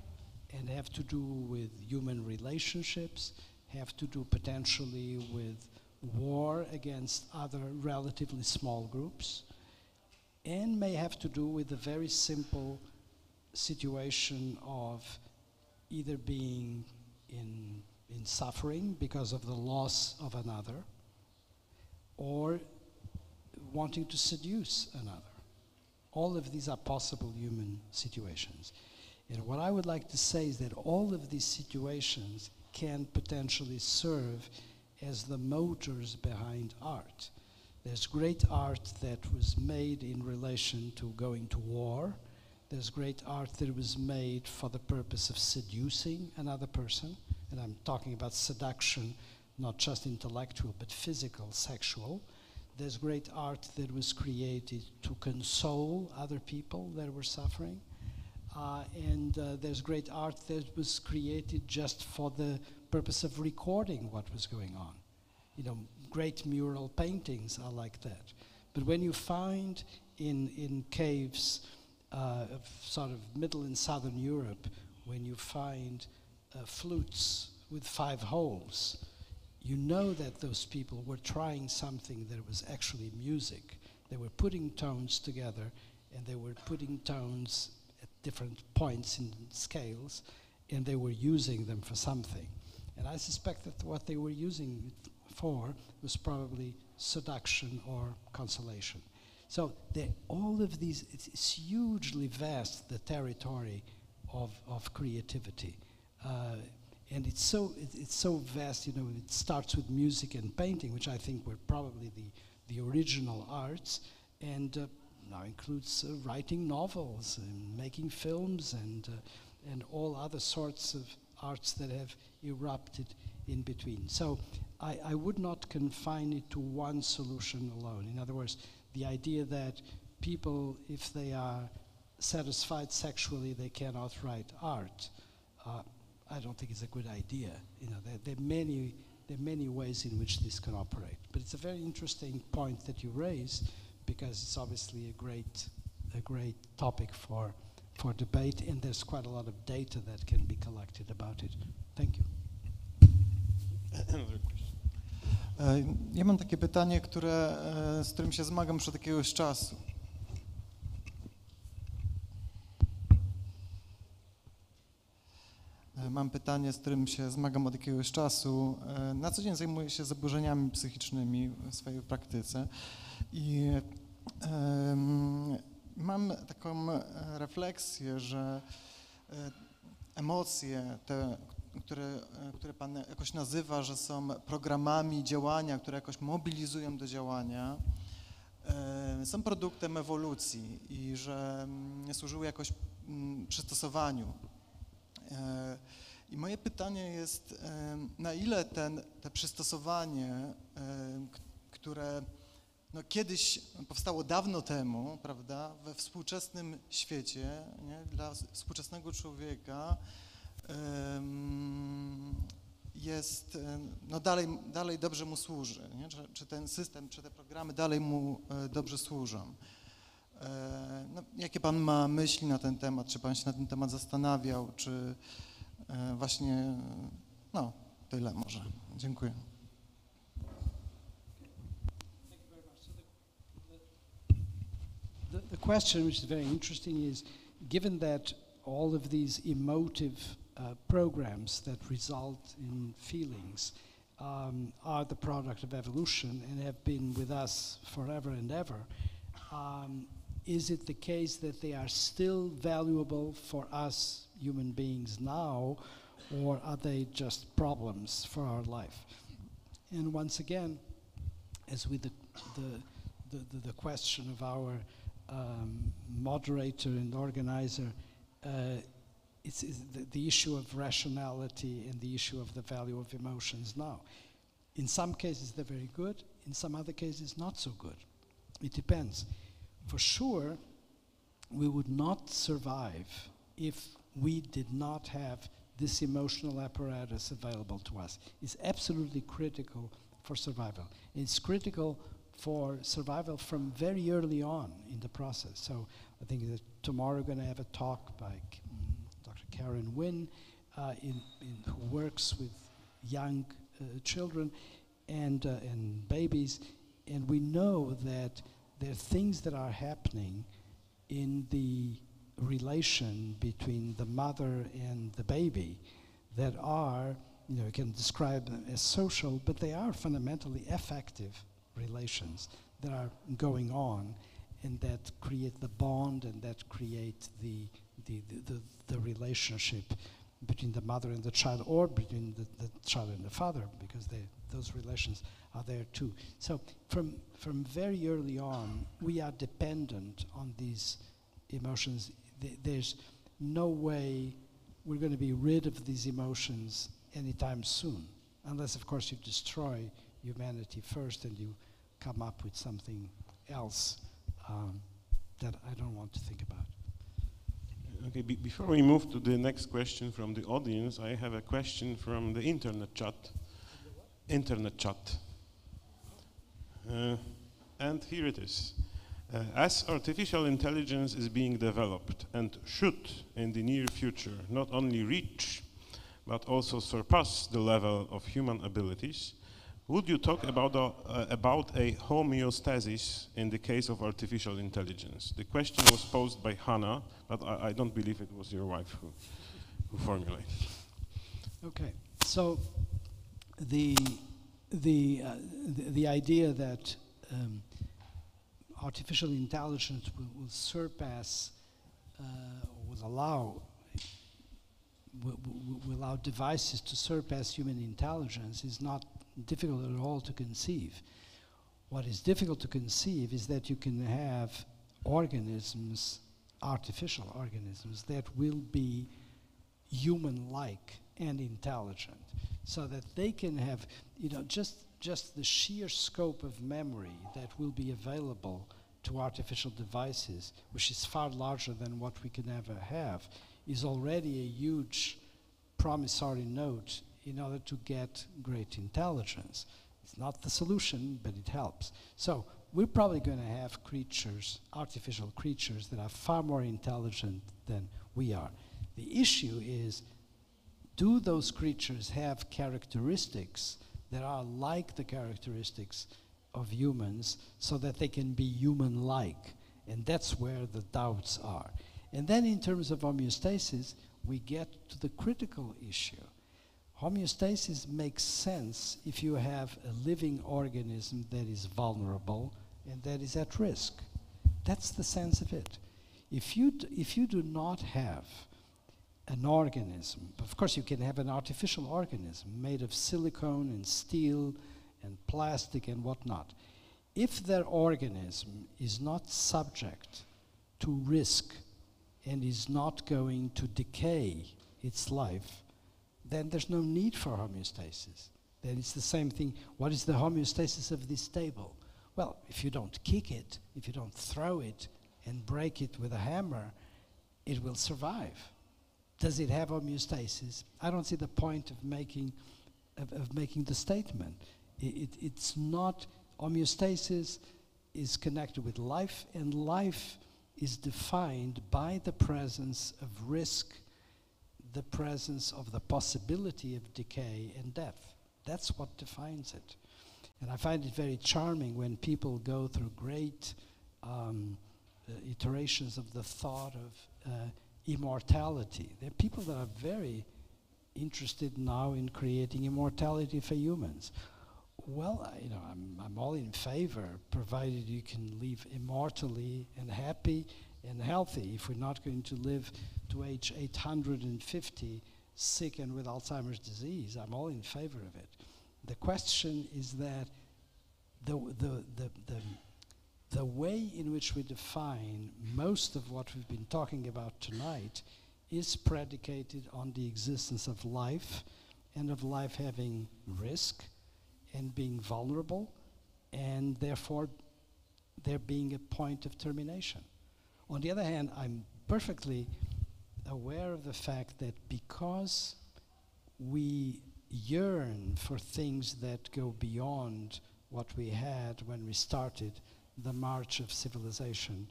and have to do with human relationships, have to do potentially with war against other relatively small groups, and may have to do with the very simple situation of either being in, in suffering because of the loss of another or wanting to seduce another. All of these are possible human situations. And what I would like to say is that all of these situations can potentially serve as the motors behind art. There's great art that was made in relation to going to war. There's great art that was made for the purpose of seducing another person. And I'm talking about seduction, not just intellectual, but physical, sexual. There's great art that was created to console other people that were suffering. Uh, and uh, there's great art that was created just for the purpose of recording what was going on. You know, great mural paintings are like that. But when you find in, in caves uh, of sort of middle and southern Europe, when you find uh, flutes with five holes, you know that those people were trying something that was actually music. They were putting tones together and they were putting tones at different points in scales and they were using them for something. And I suspect that what they were using it for was probably seduction or consolation. So all of these, it's, it's hugely vast, the territory of, of creativity. Uh, and it's so it, it's so vast. You know, it starts with music and painting, which I think were probably the the original arts, and uh, now includes uh, writing novels and making films and uh, and all other sorts of arts that have erupted in between. So I, I would not confine it to one solution alone. In other words, the idea that people, if they are satisfied sexually, they cannot write art. Uh, I don't think it's a good idea. You know, there, there, are many, there are many ways in which this can operate. But it's a very interesting point that you raise because it's obviously a great, a great topic for, for debate, and there's quite a lot of data that can be collected about it. Thank you. Another question. E, Ja mam takie pytanie, które, e, z którym się zmagam już od jakiegoś czasu. E, Mam pytanie, z którym się zmagam od jakiegoś czasu. Na co dzień zajmuję się zaburzeniami psychicznymi w swojej praktyce i mam taką e, refleksję, że e, emocje, te, które, e, które Pan jakoś nazywa, że są programami działania, które jakoś mobilizują do działania, są produktem ewolucji i że mm, służyły jakoś mm, przystosowaniu. I moje pytanie jest, na ile ten, te przystosowanie, które no kiedyś powstało dawno temu, prawda, we współczesnym świecie, nie, dla współczesnego człowieka, jest, e, no dalej, dalej dobrze mu służy, nie? Czy, czy ten system, czy te programy dalej mu e, dobrze służą. E, No, jakie Pan ma myśli na ten temat? Czy Pan się na ten temat zastanawiał? Czy właśnie, no, tyle może. Dziękuję. The, question, which is very interesting, is given that all of these emotive uh, programs that result in feelings um, are the product of evolution and have been with us forever and ever, um, is it the case that they are still valuable for us human beings now, or are they just problems for our life? And once again, as with the, the, the, the question of our um, moderator and organizer, uh, it's, it's the, the issue of rationality and the issue of the value of emotions now. In some cases, they're very good. In some other cases, not so good. It depends. For sure, we would not survive if we did not have this emotional apparatus available to us. It's absolutely critical for survival. It's critical for survival from very early on in the process. So I think that tomorrow we're going to have a talk by Dr. Karen Wynn, uh, in, in who works with young uh, children and, uh, and babies. And we know that there are things that are happening in the relation between the mother and the baby that are, you know, you can describe them as social, but they are fundamentally affective relations that are going on and that create the bond and that create the, the, the, the, the relationship between the mother and the child or between the, the child and the father because they, those relations are there too. So from, from very early on, we are dependent on these emotions. Th- there's no way we're going to be rid of these emotions anytime soon, unless, of course, you destroy humanity first and you come up with something else um, that I don't want to think about. Okay, be- before we move to the next question from the audience, I have a question from the internet chat. Internet chat. Uh, and here it is. Uh, as artificial intelligence is being developed and should, in the near future, not only reach but also surpass the level of human abilities, would you talk about a, uh, about a homeostasis in the case of artificial intelligence? The question was posed by Hannah, but I, I don't believe it was your wife who, who formulated. Okay, so the the uh, the, the idea that um, artificial intelligence will, will surpass, uh, will allow will, will, will allow devices to surpass human intelligence is not difficult at all to conceive. What is difficult to conceive is that you can have organisms, artificial organisms, that will be human like and intelligent, so that they can have, you know, just, just the sheer scope of memory that will be available to artificial devices, which is far larger than what we can ever have, is already a huge promissory note in order to get great intelligence. It's not the solution, but it helps. So we're probably going to have creatures, artificial creatures, that are far more intelligent than we are. The issue is do those creatures have characteristics that are like the characteristics of humans so that they can be human like? And that's where the doubts are. And then, in terms of homeostasis, we get to the critical issue. Homeostasis makes sense if you have a living organism that is vulnerable and that is at risk. That's the sense of it. If you, if you do not have an organism, of course, you can have an artificial organism made of silicone and steel and plastic and whatnot. If that organism is not subject to risk and is not going to decay its life, then there's no need for homeostasis. Then it's the same thing. What is the homeostasis of this table? Well, if you don't kick it, if you don't throw it and break it with a hammer, it will survive. Does it have homeostasis? I don't see the point of making, of, of making the statement. It- it's not, homeostasis is connected with life, and life is defined by the presence of risk the presence of the possibility of decay and death. That's what defines it. And I find it very charming when people go through great um, uh, iterations of the thought of uh, immortality. There are people that are very interested now in creating immortality for humans. Well, I- you know, I'm, I'm all in favor, provided you can live immortally and happy and healthy. If we're not going to live to age 850, sick and with Alzheimer's disease, I'm all in favor of it. The question is that the, the, the, the, the way in which we define most of what we've been talking about tonight is predicated on the existence of life and of life having risk and being vulnerable and therefore there being a point of termination. On the other hand, I'm perfectly aware of the fact that because we yearn for things that go beyond what we had when we started the march of civilization,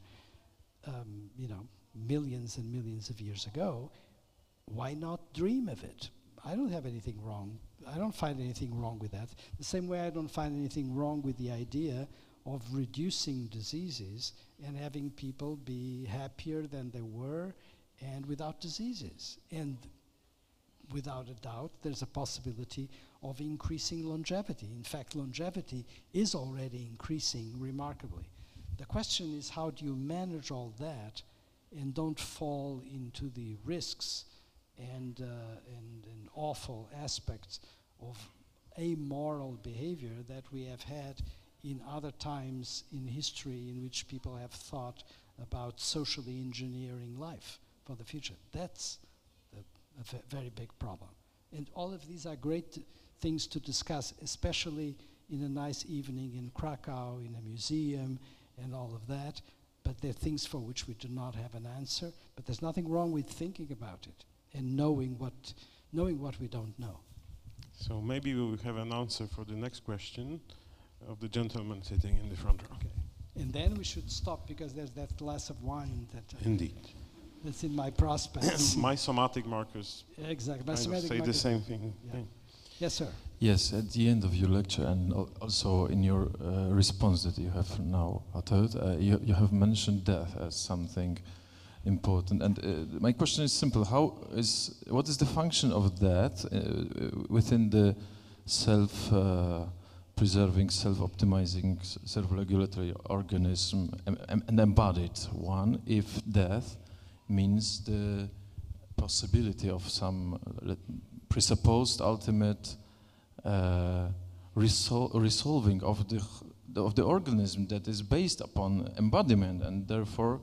um, you know, millions and millions of years ago, why not dream of it? I don't have anything wrong. I don't find anything wrong with that. The same way I don't find anything wrong with the idea of reducing diseases and having people be happier than they were and without diseases. And without a doubt, there's a possibility of increasing longevity. In fact, longevity is already increasing remarkably. The question is how do you manage all that and don't fall into the risks and, uh, and, and awful aspects of amoral behavior that we have had in other times in history in which people have thought about socially engineering life for the future. That's a very big problem. And all of these are great things to discuss, especially in a nice evening in Krakow, in a museum, and all of that. But they're things for which we do not have an answer. But there's nothing wrong with thinking about it and knowing what, knowing what we don't know. So maybe we will have an answer for the next question of the gentleman sitting in the front row. Okay. And then we should stop because there's that glass of wine that, uh, Indeed. That's in my prospects. My somatic markers exactly. kind of my somatic say the same thing. Yeah. Yeah. Yes, sir. Yes, at the end of your lecture and also in your uh, response that you have now uttered, uh, you, you have mentioned death as something important. And uh, my question is simple: How is what is the function of that uh, within the self? Uh, preserving, self-optimizing, self-regulatory organism, em- em- an embodied one, if death means the possibility of some presupposed ultimate uh, resol- resolving of the, of the organism that is based upon embodiment, and therefore,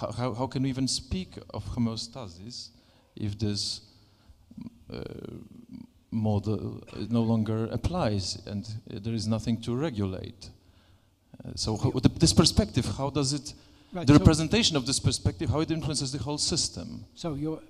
how, how, can we even speak of homeostasis if this uh, model uh, no longer applies and there is nothing to regulate? Uh, so, how, this perspective, how does it? Right. the so- representation of this perspective, how it influences the whole system. So you're,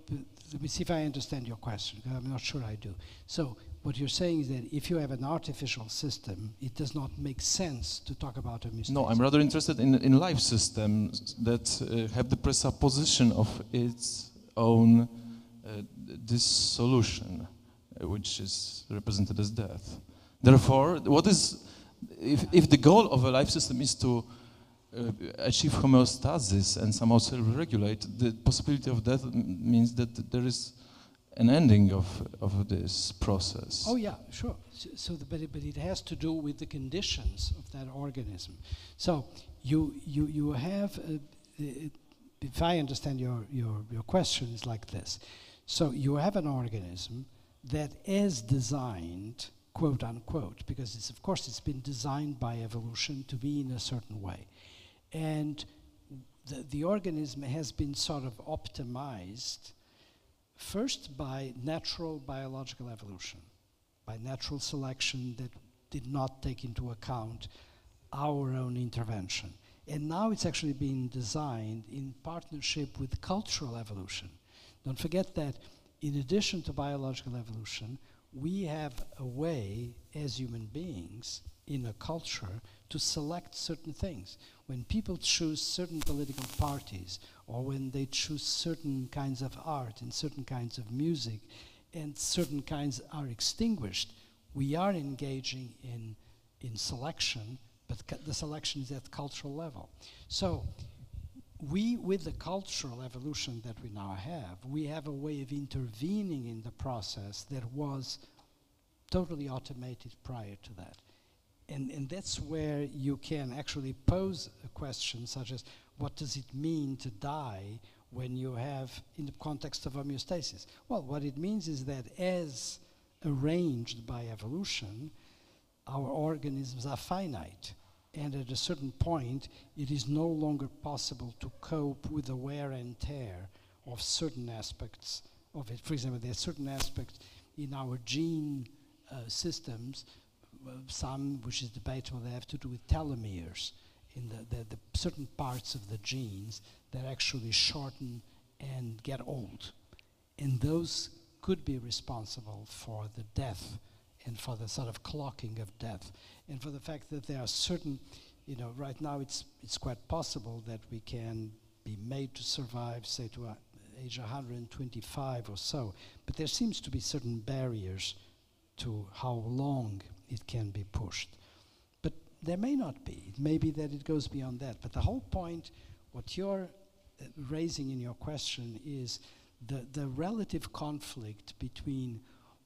let me see if I understand your question, I'm not sure I do. So what you're saying is that if you have an artificial system, it does not make sense to talk about a mistake. No, I'm rather interested in, in life systems that uh, have the presupposition of its own uh, dissolution, which is represented as death. Therefore, what is, if, if the goal of a life system is to uh, achieve homeostasis and somehow self-regulate, the possibility of death means that there is an ending of, of this process. Oh yeah, sure. So, so the, but, it, but it has to do with the conditions of that organism. So you you you have, uh, uh, if I understand your your your question is like this. So you have an organism that is designed, quote unquote, because it's of course it's been designed by evolution to be in a certain way, and the, the organism has been sort of optimized first by natural biological evolution, by natural selection that did not take into account our own intervention. And now it's actually being designed in partnership with cultural evolution. Don't forget that in addition to biological evolution, we have a way as human beings in a culture to select certain things. When people choose certain political parties, or when they choose certain kinds of art and certain kinds of music, and certain kinds are extinguished, we are engaging in, in selection, but the selection is at cultural level. So we, with the cultural evolution that we now have, we have a way of intervening in the process that was totally automated prior to that. And, and that's where you can actually pose a question such as what does it mean to die when you have, in the context of homeostasis? Well, what it means is that as arranged by evolution, our organisms are finite. And at a certain point, it is no longer possible to cope with the wear and tear of certain aspects of it. For example, there are certain aspects in our gene uh, systems, some which is debatable, they have to do with telomeres in the, the, the certain parts of the genes that actually shorten and get old. And those could be responsible for the death and for the sort of clocking of death and for the fact that there are certain, you know, right now it's, it's quite possible that we can be made to survive, say, to uh, age 125 or so, but there seems to be certain barriers to how long it can be pushed. But there may not be. It may be that it goes beyond that. But the whole point, what you're uh, raising in your question is the, the relative conflict between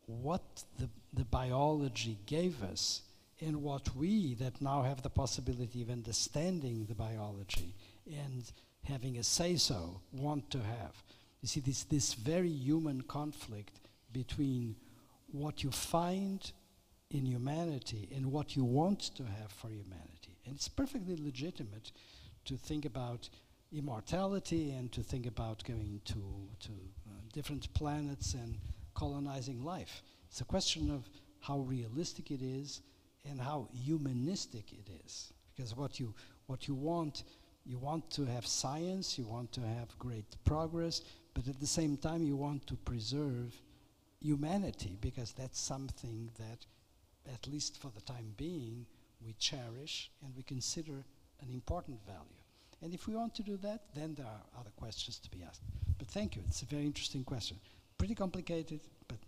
what the, the biology gave us and what we that now have the possibility of understanding the biology and having a say so want to have. You see, this, this very human conflict between what you find in humanity and what you want to have for humanity. And it's perfectly legitimate to think about immortality and to think about going to, to uh, different planets and colonizing life. It's a question of how realistic it is and how humanistic it is. Because what you, what you want, you want to have science, you want to have great progress, but at the same time you want to preserve humanity because that's something that, at least for the time being, we cherish and we consider an important value. And if we want to do that, then there are other questions to be asked. But thank you, it's a very interesting question. Pretty complicated, but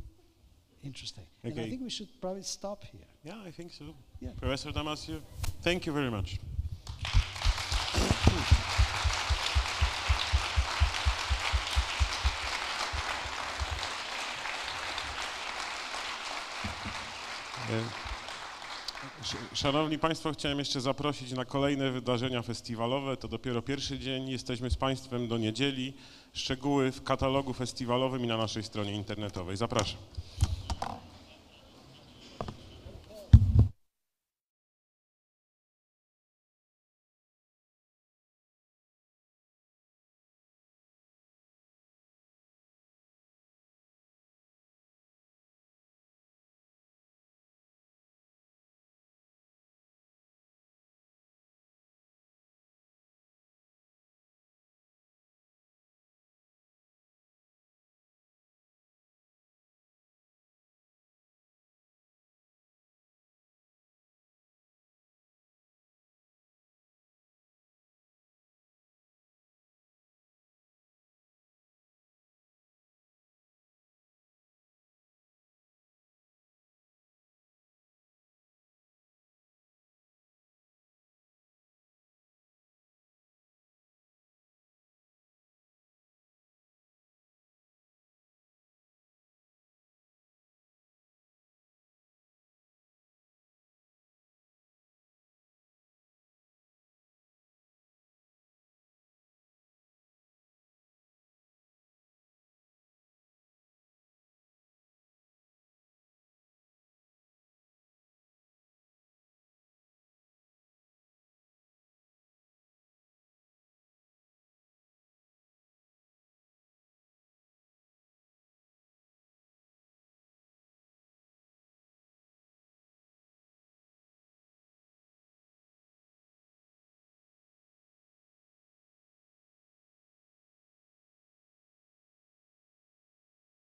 interesting. And I think we should probably stop here. Yeah, I think so. Yeah. Professor Damasio, thank you very much. Szanowni Państwo, chciałem jeszcze zaprosić na kolejne wydarzenia festiwalowe. To dopiero pierwszy dzień. Jesteśmy z Państwem do niedzieli. Szczegóły w katalogu festiwalowym i na naszej stronie internetowej. Zapraszam.